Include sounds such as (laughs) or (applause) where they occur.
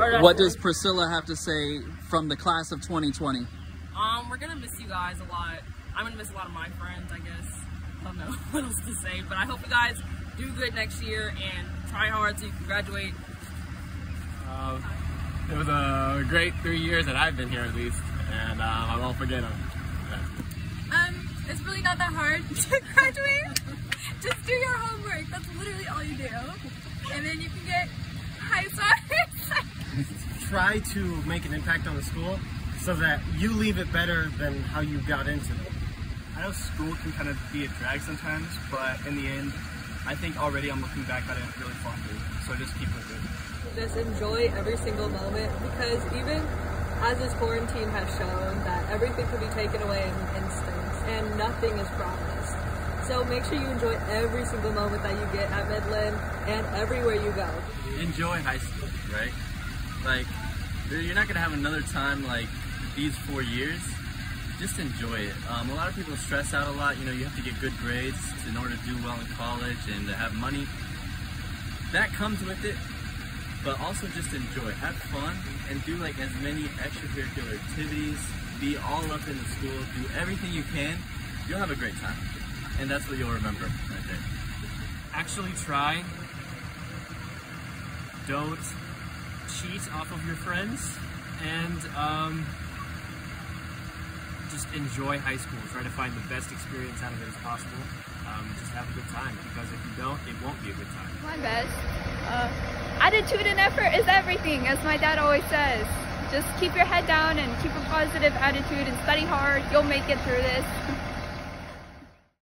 What does Priscilla have to say from the class of 2020? Um, we're gonna miss you guys a lot. I'm gonna miss a lot of my friends, I guess. I don't know (laughs) what else to say, but I hope you guys do good next year and try hard so you can graduate. Uh, it was a great three years that I've been here at least, and uh, I won't forget them. Um, it's really not that hard (laughs) to graduate. Just do your homework. That's literally all you do. And then you can get high stars. Try to make an impact on the school so that you leave it better than how you got into it. I know school can kind of be a drag sometimes, but in the end, I think already I'm looking back at it really fondly. So just keep with it. Just enjoy every single moment because even as this quarantine has shown that everything can be taken away in an instant and nothing is promised. So make sure you enjoy every single moment that you get at Midland and everywhere you go. Enjoy high school, right? Like, you're not gonna have another time like these four years. Just enjoy it. Um, a lot of people stress out a lot. You know, you have to get good grades in order to do well in college and to have money. That comes with it, but also just enjoy. Have fun and do like as many extracurricular activities. Be all up in the school. Do everything you can. You'll have a great time, and that's what you'll remember. Actually, try. Don't cheat off of your friends, and um, just enjoy high school. Try to find the best experience out of it as possible. Um, just have a good time because if you don't, it won't be a good time. My best. Uh, attitude and effort is everything, as my dad always says. Just keep your head down and keep a positive attitude and study hard. You'll make it through this. (laughs)